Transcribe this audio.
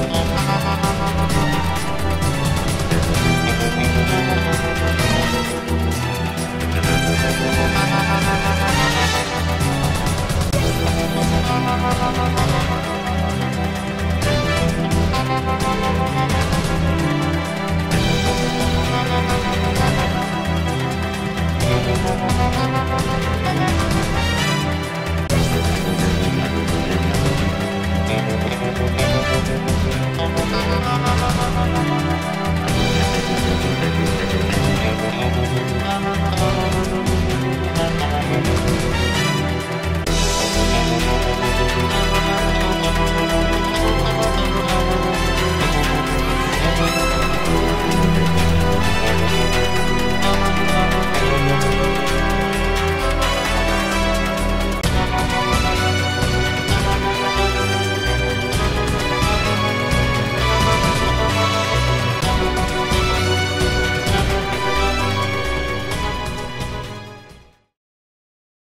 Oh.